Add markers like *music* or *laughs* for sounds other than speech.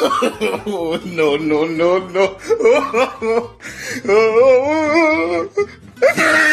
*laughs* no, no, no, no. *laughs*